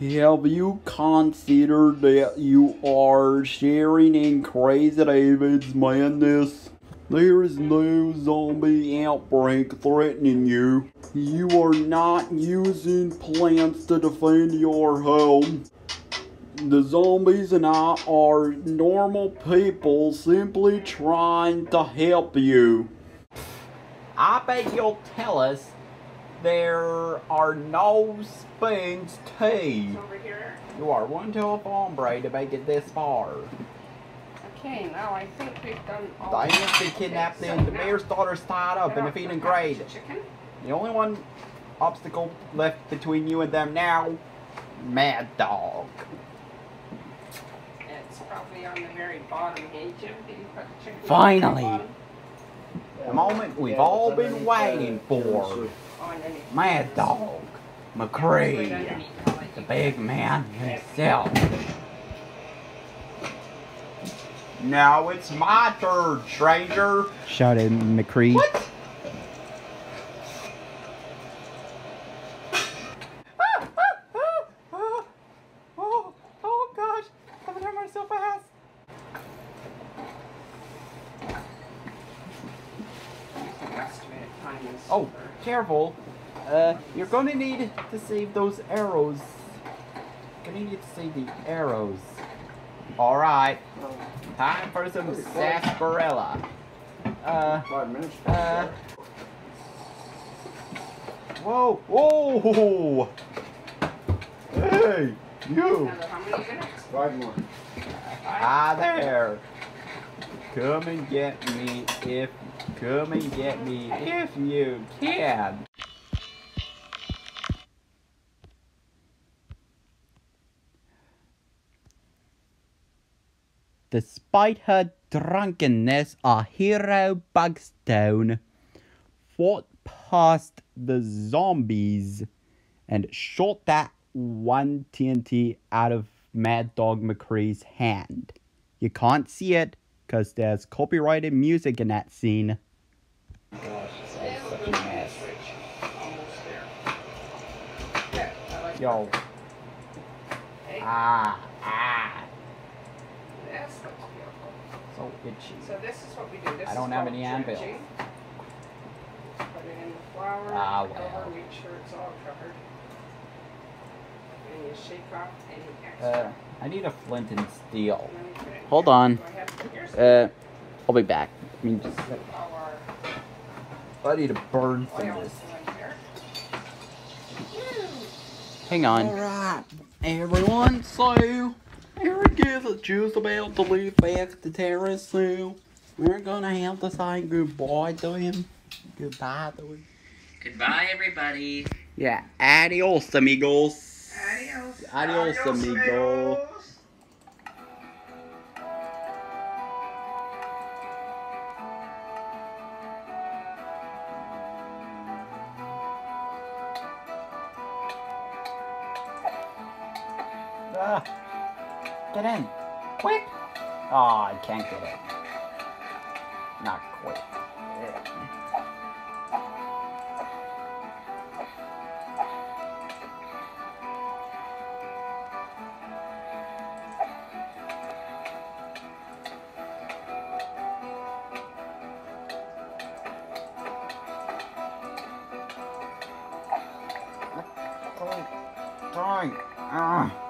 Have you considered that you are sharing in Crazy David's madness? There is no zombie outbreak threatening you. You are not using plants to defend your home. The zombies and I are normal people simply trying to help you. I bet you'll tell us there are no spoons tea. Over here. You are one tough hombre to make it this far. Okay, now I think we've done all Diane's been kidnapped Okay, and so the mayor's daughter's tied up in a Now, feeding grade. the Chicken. The only one obstacle left between you and them now, Mad Dog. It's probably on the very bottom. Hey, Jim, did you put the chicken on the Finally. The moment we've all been waiting for. Mad Dog. Right McCree. underneath. I'll The big man himself. Now it's my turn, stranger. Shouted McCree. What? Oh, oh gosh, I'm gonna hurt myself fast. Estimated time is Oh, careful. Uh, you're gonna need to save those arrows. Gonna need to save the arrows. Alright, time for some sarsaparilla. Uh, Five minutes. uh. Whoa, whoa! Hey, you! How many minutes? Five more. Ah, there! Come and get me if. Come and get me if you can. Despite her drunkenness, our hero Bugstone fought past the zombies and shot that one TNT out of Mad Dog McCree's hand. You can't see it because there's copyrighted music in that scene. Yeah, such a we'll go to the mess. fridge. Almost there. Yeah, I like Yo, that. Hey, ah, ah, that's looks beautiful. so itchy. So this is what we do. This I is don't have called any anvils. dredging. Put it in the flour. Ah, cover, well. Make sure it's all covered. And you shake off any extra. Uh, I need a flint and steel. And then you put it in hold here. on. Do uh, I'll be back. I mean, just, our I need to burn some of this. Hang on. Alright, everyone, so Eric is just about to leave back to Terrace, so we're gonna have to say goodbye to him. Goodbye to him. Goodbye, everybody. Yeah, adios, amigos. Adios. Adios, amigos. Ah, get in, quick! Oh, I can't get in. Not quick. Oh, dang, dang, ah.